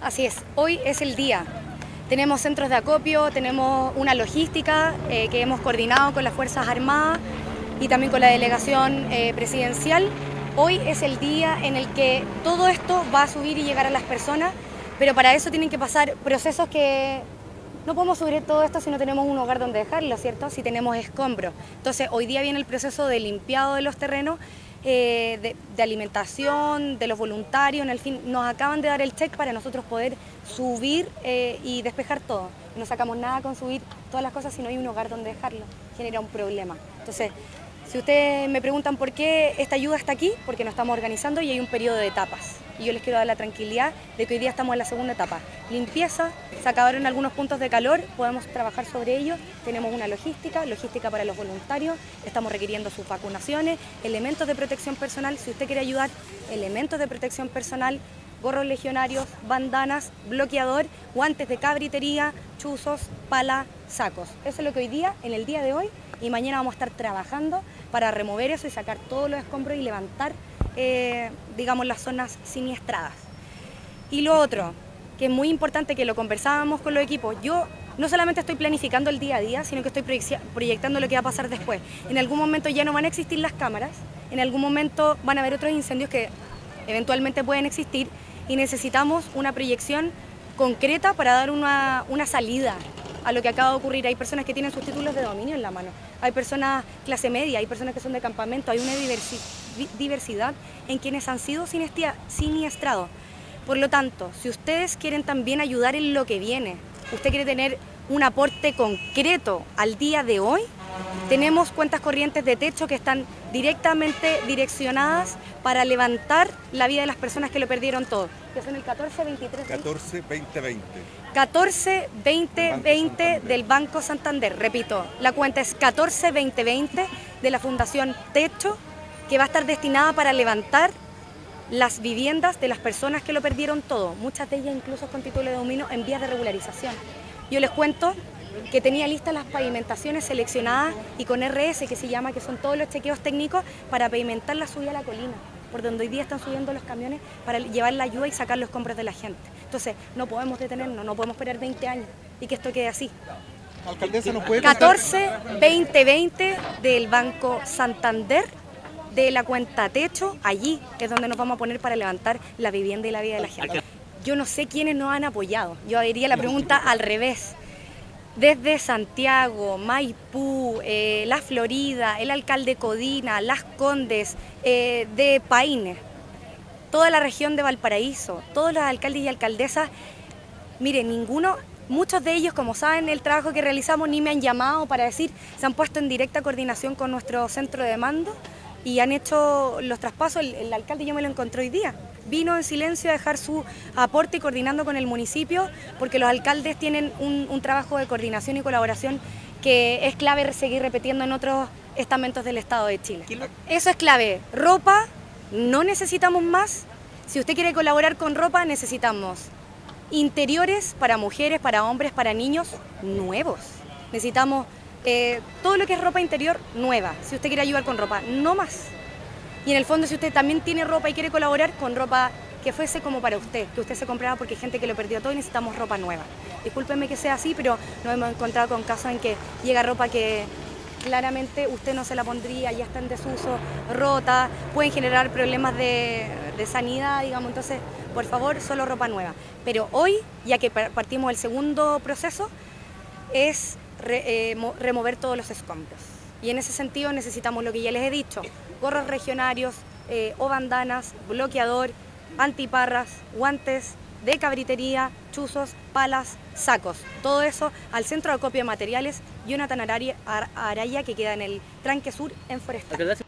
Así es, hoy es el día. Tenemos centros de acopio, tenemos una logística eh, que hemos coordinado con las Fuerzas Armadas y también con la delegación eh, presidencial. Hoy es el día en el que todo esto va a subir y llegar a las personas, pero para eso tienen que pasar procesos que no podemos subir todo esto si no tenemos un hogar donde dejarlo, ¿cierto? Si tenemos escombros. Entonces, hoy día viene el proceso de limpiado de los terrenos, eh, de, alimentación, de los voluntarios, en el fin, nos acaban de dar el check para nosotros poder subir eh, y despejar todo. No sacamos nada con subir todas las cosas si no hay un hogar donde dejarlo, genera un problema. Entonces, si ustedes me preguntan por qué esta ayuda está aquí, porque nos estamos organizando y hay un periodo de etapas. Y yo les quiero dar la tranquilidad de que hoy día estamos en la segunda etapa. Limpieza, sacador en algunos puntos de calor, podemos trabajar sobre ello. Tenemos una logística, logística para los voluntarios, estamos requiriendo sus vacunaciones, elementos de protección personal. Si usted quiere ayudar, elementos de protección personal, gorros legionarios, bandanas, bloqueador, guantes de cabritería, chuzos, pala, sacos. Eso es lo que hoy día, en el día de hoy, y mañana vamos a estar trabajando para remover eso y sacar todos los escombros y levantar, eh, digamos, las zonas siniestradas. Y lo otro, que es muy importante que lo conversábamos con los equipos, yo no solamente estoy planificando el día a día, sino que estoy proyectando lo que va a pasar después. En algún momento ya no van a existir las cámaras, en algún momento van a haber otros incendios que eventualmente pueden existir y necesitamos una proyección concreta para dar una, una salida a lo que acaba de ocurrir. Hay personas que tienen sus títulos de dominio en la mano, hay personas clase media, hay personas que son de campamento, hay una diversidad en quienes han sido siniestrados. Por lo tanto, si ustedes quieren también ayudar en lo que viene, usted quiere tener un aporte concreto al día de hoy, tenemos cuentas corrientes de techo que están directamente direccionadas para levantar la vida de las personas que lo perdieron todo. Que son el 14, 23, 14, 20, 20. 14, 20, 20 del Banco Santander. Repito, la cuenta es 14, 20, 20 de la Fundación Techo, que va a estar destinada para levantar las viviendas de las personas que lo perdieron todo, muchas de ellas incluso con título de dominio en vías de regularización. Yo les cuento que tenía listas las pavimentaciones seleccionadas y con RS, que se llama, que son todos los chequeos técnicos para pavimentar la subida a la colina, por donde hoy día están subiendo los camiones para llevar la ayuda y sacar los compras de la gente. Entonces, no podemos detenernos, no podemos esperar 20 años y que esto quede así. Alcaldesa, ¿nos puede 14 2020 del Banco Santander de la cuenta techo, allí es donde nos vamos a poner para levantar la vivienda y la vida de la gente. Yo no sé quiénes nos han apoyado. Yo diría la pregunta al revés desde Santiago, Maipú, eh, La Florida, el alcalde Codina, Las Condes, eh, de Paine, toda la región de Valparaíso, todos los alcaldes y alcaldesas, mire, ninguno, muchos de ellos, como saben, el trabajo que realizamos ni me han llamado para decir, se han puesto en directa coordinación con nuestro centro de mando y han hecho los traspasos, el, alcalde yo me lo encontré hoy día. Vino en silencio a dejar su aporte y coordinando con el municipio, porque los alcaldes tienen un, trabajo de coordinación y colaboración que es clave seguir repitiendo en otros estamentos del Estado de Chile. Eso es clave. Ropa, no necesitamos más. Si usted quiere colaborar con ropa, necesitamos interiores para mujeres, para hombres, para niños, nuevos. Necesitamos eh, todo lo que es ropa interior nueva, si usted quiere ayudar con ropa, no más. Y en el fondo, si usted también tiene ropa y quiere colaborar con ropa que fuese como para usted, que usted se compraba porque hay gente que lo perdió todo y necesitamos ropa nueva. Discúlpeme que sea así, pero nos hemos encontrado con casos en que llega ropa que claramente usted no se la pondría, ya está en desuso, rota, pueden generar problemas de, de sanidad, digamos, entonces, por favor, solo ropa nueva. Pero hoy, ya que partimos del segundo proceso, es eh, remover todos los escombros. Y en ese sentido necesitamos lo que ya les he dicho, gorros regionarios eh, o bandanas, bloqueador, antiparras, guantes de cabritería, chuzos, palas, sacos. Todo eso al centro de acopio de materiales Jonathan Araya, Araya que queda en el tranque sur en Forestal.